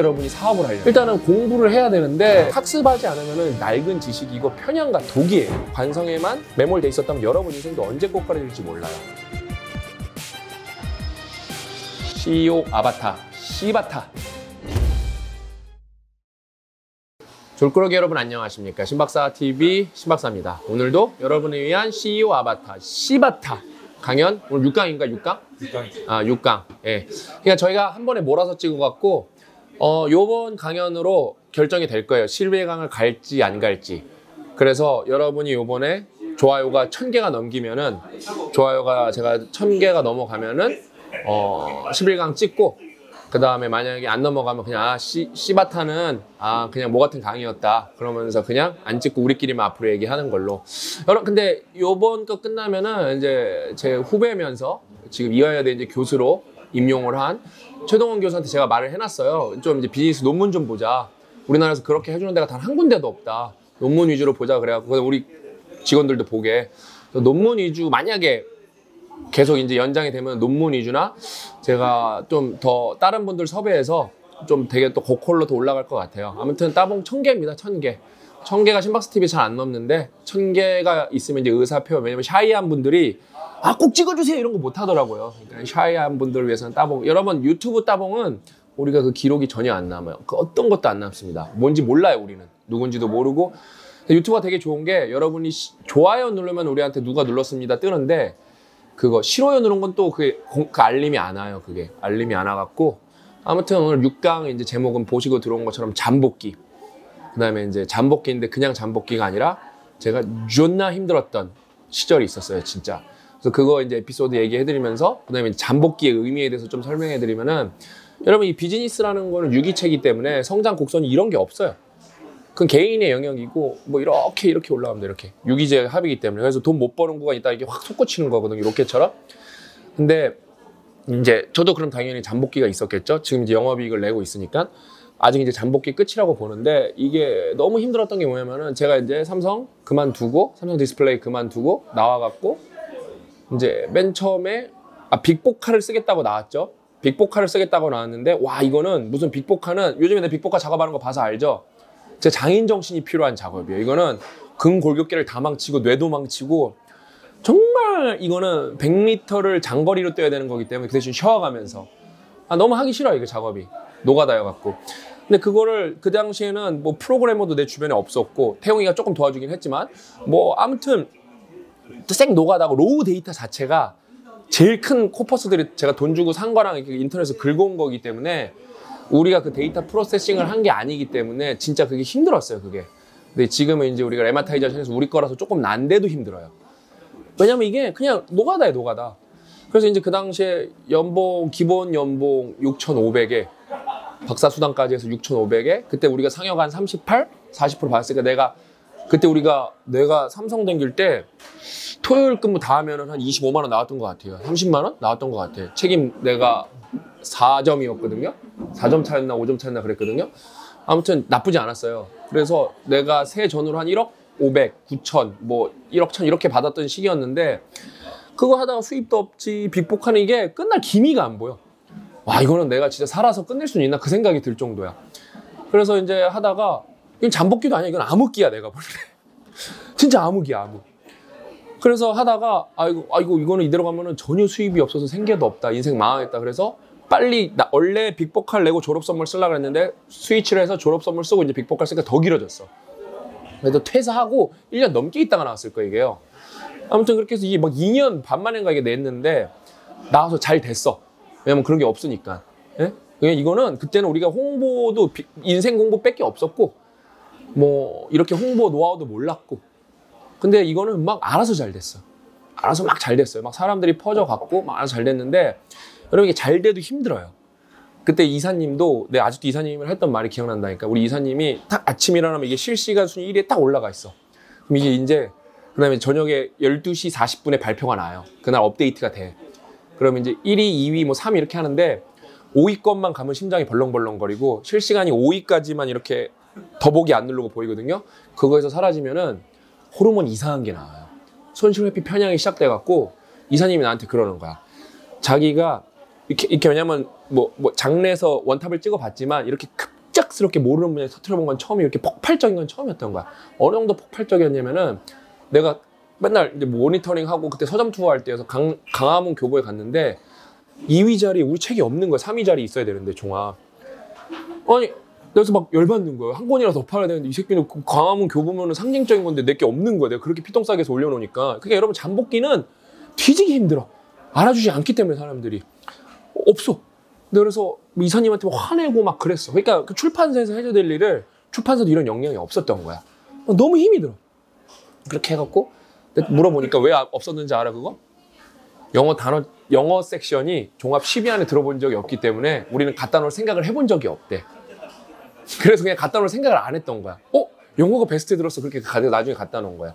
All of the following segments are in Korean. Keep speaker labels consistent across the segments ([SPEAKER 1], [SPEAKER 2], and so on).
[SPEAKER 1] 여러분이 사업을 하려면 일단은 공부를 해야 되는데 학습하지 않으면 낡은 지식이고 편향과 독이에요. 관성에만 매몰돼 있었다면 여러분 인생도 언제 꼬꾸라질지 몰라요. CEO 아바타, 시바타. 졸꾸러기 여러분 안녕하십니까 신박사 TV 신박사입니다. 오늘도 여러분을 위한 CEO 아바타 시바타 강연 오늘 6강인가 6강?
[SPEAKER 2] 6강이죠.
[SPEAKER 1] 아 6강. 예. 그러니까 저희가 한 번에 몰아서 찍어 갖고 어 요번 강연으로 결정이 될 거예요. 실외강을 갈지 안 갈지. 그래서 여러분이 요번에 좋아요가 1000개가 넘기면은 좋아요가 제가 1000개가 넘어가면은 어 11강 찍고 그 다음에 만약에 안 넘어가면 그냥 아 시, 시바타는 아 그냥 뭐 같은 강의였다 그러면서 그냥 안 찍고 우리끼리만 앞으로 얘기하는 걸로 여러분 근데 요번 거 끝나면은 이제 제 후배면서 지금 이화여대 이제 교수로 임용을 한 최동원 교수한테 제가 말을 해놨어요 좀 이제 비즈니스 논문 좀 보자 우리나라에서 그렇게 해주는 데가 단 한 군데도 없다 논문 위주로 보자 그래갖고 우리 직원들도 보게 논문 위주 만약에 계속 이제 연장이 되면 논문 위주나 제가 좀 더 다른 분들 섭외해서 좀 되게 또 고퀄로 더 올라갈 것 같아요. 아무튼 따봉 천 개입니다. 천 개. 천개 가 신박스 TV 잘안 넘는데 천 개가 있으면 이제 의사표 왜냐면 샤이한 분들이 아 꼭 찍어주세요 이런 거 못 하더라고요. 그러니까 샤이한 분들을 위해서는 따봉. 여러분 유튜브 따봉은 우리가 그 기록이 전혀 안 남아요. 그 어떤 것도 안 남습니다. 뭔지 몰라요 우리는 누군지도 모르고 유튜브가 되게 좋은 게 여러분이 시- 좋아요 누르면 우리한테 누가 눌렀습니다 뜨는데 그거 싫어요 누른 건 또 그 알림이 안 와요. 그게 알림이 안 와갖고 아무튼 오늘 6강 이제 제목은 보시고 들어온 것처럼 잠복기. 그다음에 이제 잠복기인데 그냥 잠복기가 아니라 제가 존나 힘들었던 시절이 있었어요, 진짜. 그래서 그거 이제 에피소드 얘기해드리면서 그다음에 잠복기의 의미에 대해서 좀 설명해드리면은 여러분 이 비즈니스라는 거는 유기체이기 때문에 성장 곡선이 이런 게 없어요. 그건 개인의 영역이고 뭐 이렇게 이렇게 돼 이렇게. 유기제 합이기 때문에. 그래서 돈 못 버는 구간 있다 이게 확 솟구치는 거거든요 로켓처럼. 근데 이제 저도 그럼 당연히 잠복기가 있었겠죠? 지금 이제 영업이익을 내고 있으니까 아직 이제 잠복기 끝이라고 보는데 이게 너무 힘들었던 게 뭐냐면은 제가 이제 삼성 그만두고 삼성 디스플레이 그만두고 나와갖고 이제 맨 처음에 아 빅보카를 쓰겠다고 나왔죠 빅보카를 쓰겠다고 나왔는데 와 이거는 무슨 빅보카는 요즘에 내 빅보카 작업하는 거 봐서 알죠 제 장인 정신이 필요한 작업이에요. 이거는 근골격계를 다 망치고 뇌도 망치고 정말 이거는 100m를 장거리로 뛰어야 되는 거기 때문에 그 대신 쉬어가면서 아, 너무 하기 싫어 이거 작업이 노가다여 갖고. 근데 그거를 그 당시에는 뭐 프로그래머도 내 주변에 없었고 태용이가 조금 도와주긴 했지만 뭐 아무튼 생 노가다고 raw data 자체가 제일 큰 corpus들이 제가 돈 주고 산 거랑 이렇게 인터넷에서 긁어온 거기 때문에 우리가 그 data processing을 한 게 아니기 때문에 진짜 그게 힘들었어요, 그게. 근데 지금은 이제 우리가 lemmatization에서 우리 거라서 조금 난데도 힘들어요. 왜냐면 이게 그냥 노가다에 노가다. 그래서 이제 그 당시에 연봉, 기본 연봉 6,500에 박사 수당까지 해서 6,500에 그때 우리가 상여가 한 38, 40% 받았으니까 내가 그때 우리가 내가 삼성 댕길 때 토요일 근무 다 하면은 한 25만 원 나왔던 것 같아요. 30만 원 나왔던 것 같아. 책임 내가 4점이었거든요. 4점 차였나 5점 차였나 그랬거든요. 아무튼 나쁘지 않았어요. 그래서 내가 새 전후로 한 1억 500, 9천, 뭐 1억 천 이렇게 받았던 시기였는데 그거 하다가 수입도 없지 빅복하는 이게 끝날 기미가 안 보여. 와 이거는 내가 진짜 살아서 끝낼 수는 있나? 그 생각이 들 정도야. 그래서 이제 하다가 이건 잠복기도 아니야. 이건 암흑기야 내가 볼 때. 진짜 암흑이야 암흑. 그래서 하다가 아이고 아이고 이거는 이대로 가면은 전혀 수입이 없어서 생계도 없다. 인생 망하겠다. 그래서 빨리 나 원래 빅보컬 내고 졸업 선물 쓰려고 했는데 스위치를 해서 졸업 선물 쓰고 이제 빅보컬 쓰니까 더 길어졌어. 그래도 퇴사하고 1년 넘게 있다가 나왔을 거예요 이게요. 아무튼 그렇게 해서 이게 막 2년 반 만인가 이게 냈는데 나와서 잘 됐어 왜냐면 그런 게 없으니까 예? 그냥 이거는 그때는 우리가 홍보도 비- 인생 공부밖에 없었고 뭐 이렇게 홍보 노하우도 몰랐고 근데 이거는 막 알아서 잘 됐어. 알아서 막 잘 됐어요. 막 사람들이 퍼져갖고 막 알아서 잘 됐는데 여러분 이게 잘 돼도 힘들어요. 그때 이사님도 내 아직도 이사님을 했던 말이 기억난다니까. 우리 이사님이 딱 아침 일어나면 이게 실시간 순위 1위에 딱 올라가 있어. 그럼 이게 이제 그다음에 저녁에 12시 40분에 발표가 나요. 그날 업데이트가 돼. 그러면 이제 1위, 2위, 뭐 3위 이렇게 하는데 5위 것만 가면 심장이 벌렁벌렁거리고 실시간이 5위까지만 이렇게 더보기 안 누르고 보이거든요. 그거에서 사라지면은 호르몬 이상한 게 나와요. 손실회피 편향이 시작돼갖고 이사님이 나한테 그러는 거야. 자기가 이렇게, 이렇게 왜냐면 뭐, 뭐 장내에서 원탑을 찍어봤지만 이렇게 급- 갑작스럽게 모르는 분야에 터트려본 건 처음이 이렇게 폭발적인 건 처음이었던 거야. 어느 정도 폭발적이었냐면은 내가 맨날 이제 모니터링 하고 그때 서점 투어 할 때여서 강, 강화문 교보에 갔는데 2위 자리 우리 책이 없는 거야. 3위 자리 있어야 되는데 종합. 아니 그래서 막 열받는 거예요. 한 권이라도 더 팔아야 되는데 이 새끼는 그 광화문 교보면은 상징적인 건데 내게 없는 거야. 내가 그렇게 피똥 싸게 해서 올려놓으니까. 그러니까 여러분 잠복기는 뒤지기 힘들어. 알아주지 않기 때문에 사람들이 없어. 그래서 이사님한테 화내고 막 그랬어. 그러니까 그 출판사에서 해줘야 될 일을 출판사도 이런 역량이 없었던 거야. 너무 힘이 들어. 그렇게 해갖고 물어보니까 왜 없었는지 알아 그거? 영어 단어 영어 섹션이 종합 10위 안에 들어본 적이 없기 때문에 우리는 갖다 놓을 생각을 해본 적이 없대. 그래서 그냥 갖다 놓을 생각을 안 했던 거야. 어? 영어가 베스트에 들었어. 그렇게 나중에 갖다 놓은 거야.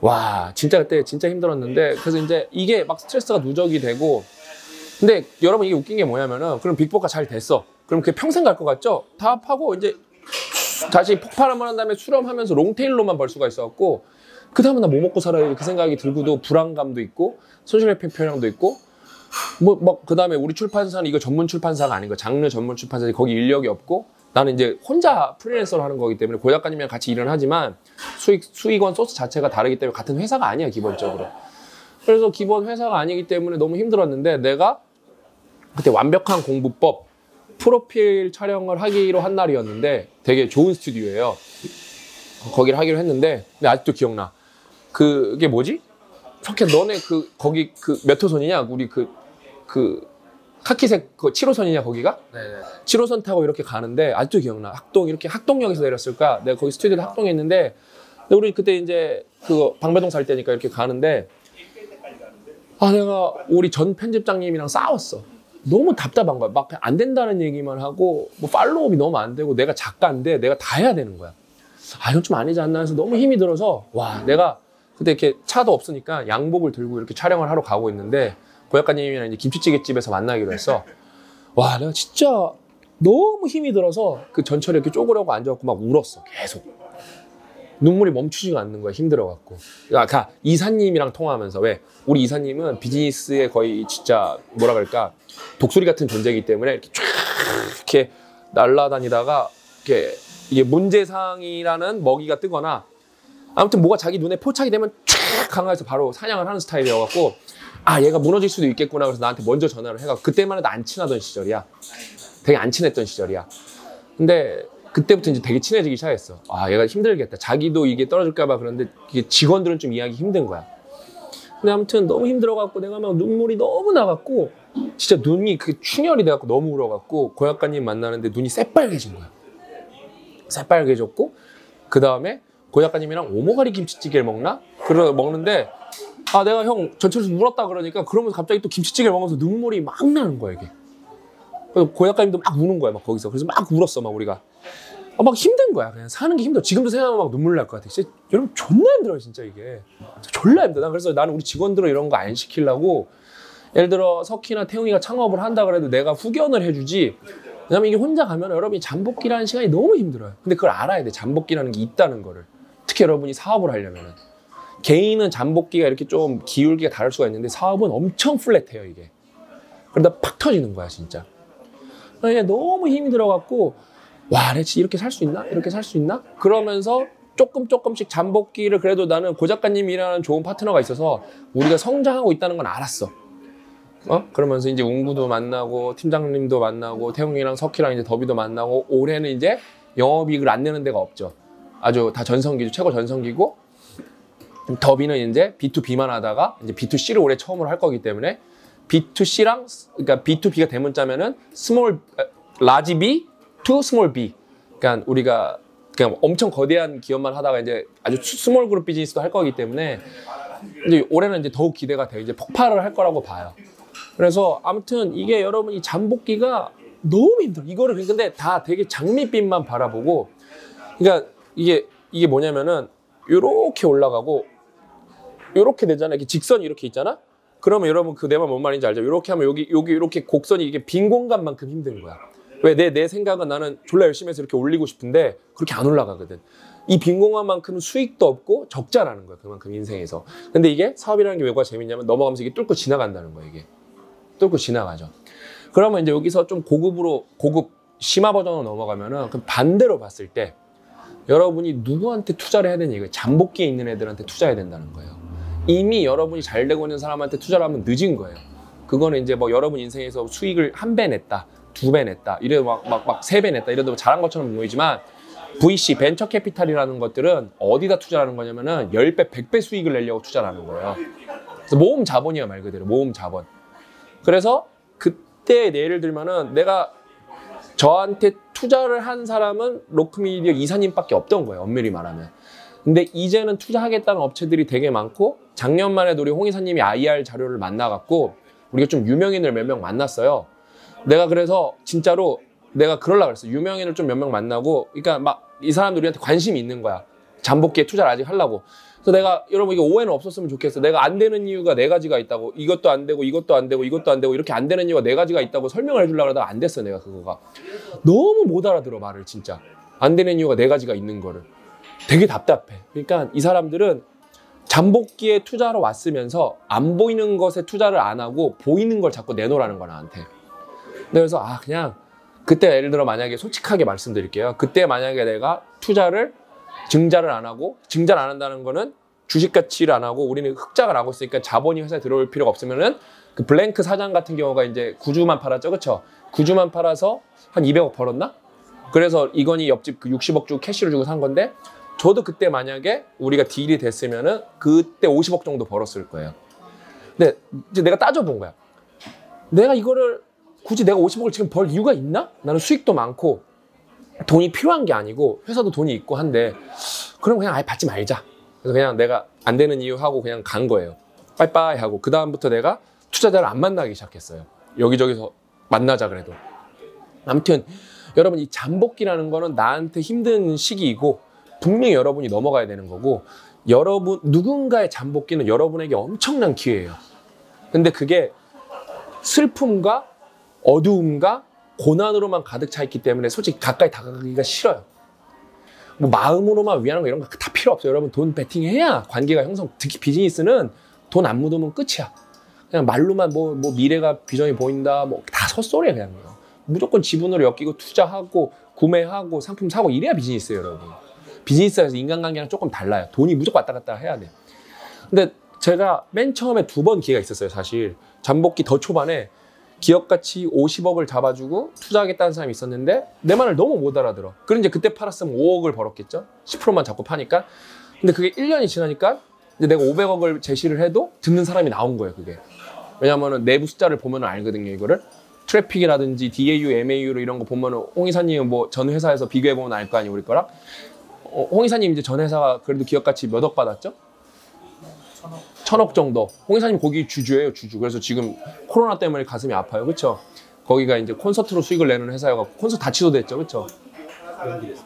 [SPEAKER 1] 와, 진짜 그때 진짜 힘들었는데 그래서 이제 이게 막 스트레스가 누적이 되고 근데 여러분 이게 웃긴 게 뭐냐면은 그럼 빅보가 잘 됐어. 그럼 그게 평생 갈 것 같죠? 다 합하고 이제 다시 폭발 한번 한 다음에 수렴하면서 롱테일로만 벌 수가 있어갖고 그 다음에 나 뭐 먹고 살아야 그 생각이 들고도 불안감도 있고 손실의 편향도 있고 뭐 막 그 다음에 우리 출판사는 이거 전문 출판사가 아닌 거 장르 전문 출판사 거기 인력이 없고 나는 이제 혼자 프리랜서로 하는 거기 때문에 고 작가님이랑 같이 일을 하지만 수익 수익원 소스 자체가 다르기 때문에 같은 회사가 아니야 기본적으로 그래서 기본 회사가 아니기 때문에 너무 힘들었는데 내가 그때 완벽한 공부법 프로필 촬영을 하기로 한 날이었는데 되게 좋은 스튜디오예요. 거기를 하기로 했는데 근데 아직도 기억나. 그게 뭐지? 석현 너네 그 거기 그 몇 호선이냐? 우리 그그 그 카키색 그 7호선이냐 거기가?
[SPEAKER 2] 네네.
[SPEAKER 1] 7호선 타고 이렇게 가는데 아직도 기억나. 학동 이렇게 학동역에서 내렸을까? 내가 거기 스튜디오 학동에 있는데 우리 그때 이제 그 방배동 살 때니까 이렇게 가는데 아 내가 우리 전 편집장님이랑 싸웠어. 너무 답답한 거야. 막 안 된다는 얘기만 하고 뭐 팔로업이 너무 안 되고 내가 작가인데 내가 다 해야 되는 거야. 아 이건 좀 아니지 않나 해서 너무 힘이 들어서 와 내가 그때 이렇게 차도 없으니까 양복을 들고 이렇게 촬영을 하러 가고 있는데 고약가님이랑 이제 김치찌개 집에서 만나기로 했어. 와 내가 진짜 너무 힘이 들어서 그 전철에 이렇게 쪼그려고 앉아갖고 막 울었어 계속. 눈물이 멈추지가 않는 거야 힘들어갖고 그러니까 이사님이랑 통화하면서 왜 우리 이사님은 비즈니스에 거의 진짜 뭐라 그럴까 독수리 같은 존재이기 때문에 이렇게 쫙 이렇게 날아다니다가 이렇게 이게 문제상이라는 먹이가 뜨거나 아무튼 뭐가 자기 눈에 포착이 되면 쫙 강화해서 바로 사냥을 하는 스타일이어갖고 아 얘가 무너질 수도 있겠구나 그래서 나한테 먼저 전화를 해가 그때만 해도 안 친하던 시절이야 되게 안 친했던 시절이야 근데 그때부터 이제 되게 친해지기 시작했어. 아, 얘가 힘들겠다. 자기도 이게 떨어질까봐 그런데 이게 직원들은 좀 이해하기 힘든 거야. 근데 아무튼 너무 힘들어갖고 내가 막 눈물이 너무 나갖고 진짜 눈이 그 충혈이 돼갖고 너무 울어갖고 고약가님 만나는데 눈이 새빨개진 거야. 새빨개졌고 그 다음에 고약가님이랑 오모가리 김치찌개를 먹나? 그러 먹는데 아 내가 형 전철에서 울었다 그러니까 그러면서 갑자기 또 김치찌개를 먹으면서 눈물이 막 나는 거야 이게. 그래서 고약가님도 막 우는 거야 막 거기서 그래서 막 울었어 막 우리가 아, 막 힘든 거야. 그냥 사는 게 힘들어. 지금도 생각하면 막 눈물 날 것 같아. 진짜 여러분 존나 힘들어요, 진짜 이게. 졸라 힘들어. 난 그래서 나는 우리 직원들 이런 거 안 시키려고 예를 들어 석희나 태웅이가 창업을 한다 그래도 내가 후견을 해주지. 왜냐면 이게 혼자 가면 여러분이 잠복기라는 시간이 너무 힘들어요. 근데 그걸 알아야 돼. 잠복기라는 게 있다는 거를. 특히 여러분이 사업을 하려면은. 개인은 잠복기가 이렇게 좀 기울기가 다를 수가 있는데 사업은 엄청 플랫해요, 이게. 그러다 팍 터지는 거야, 진짜. 너무 힘이 들어갖고 와, 내 이렇게 살 수 있나? 이렇게 살 수 있나? 그러면서 조금 조금씩 잠복기를 그래도 나는 고 작가님이라는 좋은 파트너가 있어서 우리가 성장하고 있다는 건 알았어. 어? 그러면서 이제 웅구도 만나고 팀장님도 만나고 태웅이랑 석희랑 이제 더비도 만나고 올해는 이제 영업이익을 안 내는 데가 없죠. 아주 다 전성기죠. 최고 전성기고 더비는 이제 B2B만 하다가 이제 B2C를 올해 처음으로 할 거기 때문에 B2C랑 그러니까 B2B가 대문자면은 small large B to small b. 그러니까 우리가 그냥 엄청 거대한 기업만 하다가 이제 아주 small group 비즈니스도 할 거기 때문에 이제 올해는 이제 더욱 기대가 돼요. 이제 폭발을 할 거라고 봐요. 그래서 아무튼 이게 여러분 이 잠복기가 너무 힘들어. 이거를 근데 다 되게 장밋빛만 바라보고 그러니까 이게 이게 뭐냐면은 요렇게 올라가고 요렇게 되잖아. 이렇게 직선이 이렇게 있잖아. 그러면 여러분 그 내 말 뭔 말인지 알죠? 요렇게 하면 여기 여기 이렇게 곡선이 이게 빈 공간만큼 힘든 거야. 왜 내 내 생각은 나는 졸라 열심히 해서 이렇게 올리고 싶은데 그렇게 안 올라가거든. 이 빈 공간만큼 수익도 없고 적자라는 거야. 그만큼 인생에서. 근데 이게 사업이라는 게 왜가 재밌냐면 넘어가면서 이게 뚫고 지나간다는 거야, 이게. 뚫고 지나가죠. 그러면 이제 여기서 좀 고급으로 고급 심화 버전으로 넘어가면은 그 반대로 봤을 때 여러분이 누구한테 투자를 해야 되는 이거예요. 잠복기에 있는 애들한테 투자해야 된다는 거예요. 이미 여러분이 잘 되고 있는 사람한테 투자를 하면 늦은 거예요. 그거는 이제 뭐 여러분 인생에서 수익을 한 배 냈다, 두 배 냈다, 이래 막막 세배 냈다 이래도 잘한 것처럼 보이지만 VC 벤처 캐피탈이라는 것들은 어디다 투자하는 거냐면은 10배, 100배 수익을 내려고 투자를 하는 거예요. 그래서 모험 자본이야 말 그대로 모험 자본. 그래서 그때 예를 들면은 내가 저한테 투자를 한 사람은 로크미디어 이사님밖에 없던 거예요. 엄밀히 말하면. 근데 이제는 투자하겠다는 업체들이 되게 많고 작년만 해도 우리 홍 이사님이 IR 자료를 만나갖고 우리가 좀 유명인을 몇 명 만났어요. 내가 그래서 진짜로 내가 그럴라 그랬어. 유명인을 좀 몇 명 만나고 그러니까 막 이 사람들 우리한테 관심이 있는 거야. 잠복기에 투자를 아직 하려고. 그래서 내가 여러분 이게 오해는 없었으면 좋겠어. 내가 안 되는 이유가 네 가지가 있다고. 이것도 안 되고 이것도 안 되고 이것도 안 되고 이렇게 안 되는 이유가 네 가지가 있다고 설명을 해주려고 하다가 안 됐어 내가 그거가. 너무 못 알아들어 말을 진짜. 안 되는 이유가 네 가지가 있는 거를. 되게 답답해. 그러니까 이 사람들은 잠복기에 투자하러 왔으면서 안 보이는 것에 투자를 안 하고 보이는 걸 자꾸 내놓으라는 거야 나한테. 그래서 아 그냥 그때 예를 들어 만약에 솔직하게 말씀드릴게요. 그때 만약에 내가 투자를 증자를 안 하고 증자를 안 한다는 거는 주식 가치를 안 하고 우리는 흑자가 나고 있으니까 자본이 회사에 들어올 필요가 없으면은 그 블랭크 사장 같은 경우가 이제 구주만 팔았죠. 그렇죠? 구주만 팔아서 한 200억 벌었나? 그래서 이건희 옆집 그 60억 주고 캐시를 주고 산 건데 저도 그때 만약에 우리가 딜이 됐으면은 그때 50억 정도 벌었을 거예요. 근데 이제 내가 따져본 거야. 내가 이거를 굳이 내가 50억을 지금 벌 이유가 있나? 나는 수익도 많고 돈이 필요한 게 아니고 회사도 돈이 있고 한데 그럼 그냥 아예 받지 말자. 그래서 그냥 내가 안 되는 이유 하고 그냥 간 거예요. 빠이빠이 하고 그 다음부터 내가 투자자를 안 만나기 시작했어요. 여기저기서 만나자 그래도. 아무튼 여러분 이 잠복기라는 거는 나한테 힘든 시기이고 분명히 여러분이 넘어가야 되는 거고 여러분 누군가의 잠복기는 여러분에게 엄청난 기회예요. 근데 그게 슬픔과 어두움과 고난으로만 가득 차 있기 때문에 솔직히 가까이 다가가기가 싫어요. 뭐 마음으로만 위하는 거 이런 거 다 필요 없어요. 여러분 돈 베팅해야 관계가 형성. 특히 비즈니스는 돈 안 묻으면 끝이야. 그냥 말로만 뭐, 뭐 미래가 비전이 보인다 뭐 다 헛소리야 그냥. 무조건 지분으로 엮이고 투자하고 구매하고 상품 사고 이래야 비즈니스예요 여러분. 비즈니스에서 인간관계랑 조금 달라요. 돈이 무조건 왔다 갔다 해야 돼. 근데 제가 맨 처음에 두 번 기회가 있었어요 사실. 잠복기 더 초반에 기업 가치 50억을 잡아주고 투자하겠다는 사람이 있었는데 내 말을 너무 못 알아들어. 그럼 이제 그때 팔았으면 5억을 벌었겠죠? 10%만 잡고 파니까. 근데 그게 1년이 지나니까 이제 내가 500억을 제시를 해도 듣는 사람이 나온 거예요, 그게. 왜냐면은 내부 숫자를 보면 알거든요, 이거를. 트래픽이라든지 DAU, MAU 이런 거 보면은 홍 이사님은 뭐 전 회사에서 비교해 보면 알 거 아니에요, 우리 거랑. 어, 홍 이사님 이제 전 회사가 그래도 기업 가치 몇 억 받았죠? 천억 정도. 홍 이사님 거기 주주예요, 주주. 그래서 지금 코로나 때문에 가슴이 아파요, 그렇죠? 거기가 이제 콘서트로 수익을 내는 회사여 갖고 콘서트 다 취소됐죠, 그렇죠?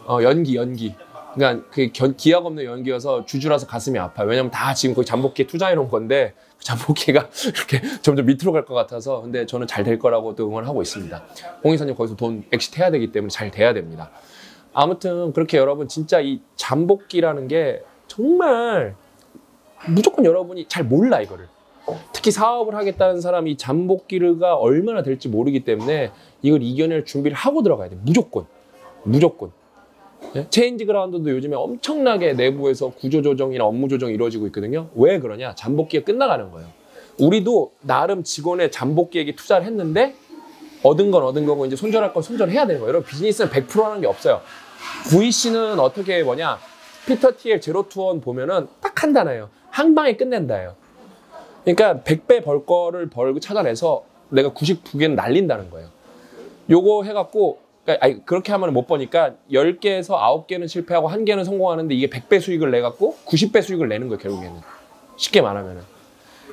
[SPEAKER 1] 어, 연기, 연기. 그러니까 그 견- 기약 없는 연기여서 주주라서 가슴이 아파요. 왜냐면 다 지금 거기 잠복기에 투자해 놓은 건데 그 잠복기가 이렇게 점점 밑으로 갈 것 같아서 근데 저는 잘 될 거라고 또 응원하고 있습니다. 홍 이사님 거기서 돈 exit 해야 되기 때문에 잘 돼야 됩니다. 아무튼 그렇게 여러분 진짜 이 잠복기라는 게 정말 무조건 여러분이 잘 몰라 이거를. 특히 사업을 하겠다는 사람이 잠복기가 얼마나 될지 모르기 때문에 이걸 이겨낼 준비를 하고 들어가야 돼. 무조건. 무조건. 예? 체인지 그라운드도 요즘에 엄청나게 내부에서 구조 조정이나 업무 조정이 이루어지고 있거든요. 왜 그러냐? 잠복기가 끝나가는 거예요. 우리도 나름 직원의 잠복기에게 투자를 했는데 얻은 건 얻은 거고 이제 손절할 건 손절해야 되는 거예요. 여러분 비즈니스는 100% 하는 게 없어요. VC는 어떻게 뭐냐? 피터 티엘 Zero to One 보면은 딱 한 단어예요. 한 방에 끝낸다예요. 그러니까 100배 벌 거를 벌고 찾아내서 내가 99개는 날린다는 거예요. 요거 해갖고 그러니까 아니, 그렇게 하면 못 버니까 10개에서 9개는 실패하고 1개는 성공하는데 이게 100배 수익을 내갖고 90배 수익을 내는 거예요 결국에는 쉽게 말하면은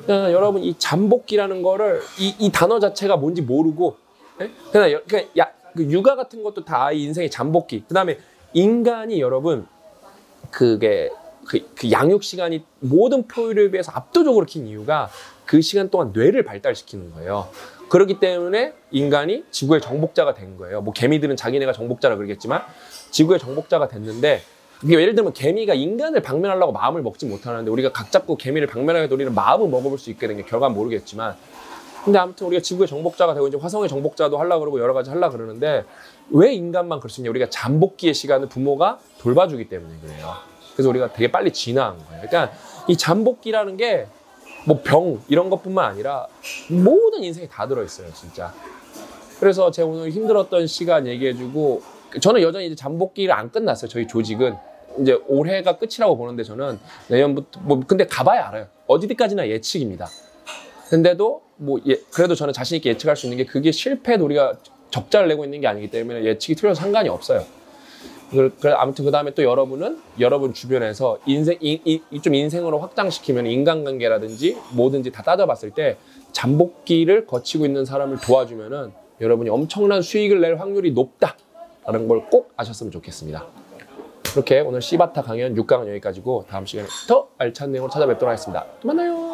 [SPEAKER 1] 그러니까 여러분 이 잠복기라는 거를 이, 이 단어 자체가 뭔지 모르고 예? 그냥, 여- 그냥 야, 그 육아 같은 것도 다이 인생의 잠복기 그 다음에 인간이 여러분 그게 그, 그 양육 시간이 모든 포유류에 비해서 압도적으로 긴 이유가 그 시간 동안 뇌를 발달시키는 거예요. 그렇기 때문에 인간이 지구의 정복자가 된 거예요. 뭐 개미들은 자기네가 정복자라 그러겠지만 지구의 정복자가 됐는데 예를 들면 개미가 인간을 방면하려고 마음을 먹지 못하는데 우리가 각 잡고 개미를 방면하게 우리는 마음을 먹어볼 수 있거든요. 결과는 모르겠지만 근데 아무튼 우리가 지구의 정복자가 되고 이제 화성의 정복자도 하려 그러고 여러 가지 하려 그러는데 왜 인간만 있냐? 우리가 잠복기의 시간을 부모가 돌봐주기 때문에 그래요. 그래서 우리가 되게 빨리 진화한 거예요. 그러니까 이 잠복기라는 게 뭐 병 이런 것뿐만 아니라 모든 인생에 다 들어있어요, 진짜. 그래서 제가 오늘 힘들었던 시간 얘기해주고 저는 여전히 이제 잠복기가 안 끝났어요. 저희 조직은 이제 올해가 끝이라고 보는데 저는 내년부터 뭐 근데 가봐야 알아요. 어디까지나 예측입니다. 근데도 뭐 예, 그래도 저는 자신 있게 예측할 수 있는 게 그게 실패해도 우리가 적자를 내고 있는 게 아니기 때문에 예측이 틀려도 상관이 없어요. 그, 그 아무튼 그 다음에 또 여러분은 여러분 주변에서 인생 이, 이, 이 좀 인생으로 확장시키면 인간관계라든지 뭐든지 다 따져봤을 때 잠복기를 거치고 있는 사람을 도와주면은 여러분이 엄청난 수익을 낼 확률이 높다라는 걸 꼭 아셨으면 좋겠습니다. 그렇게 오늘 시바타 강연 6강은 여기까지고 다음 시간에 더 알찬 내용으로 찾아뵙도록 하겠습니다. 또 만나요.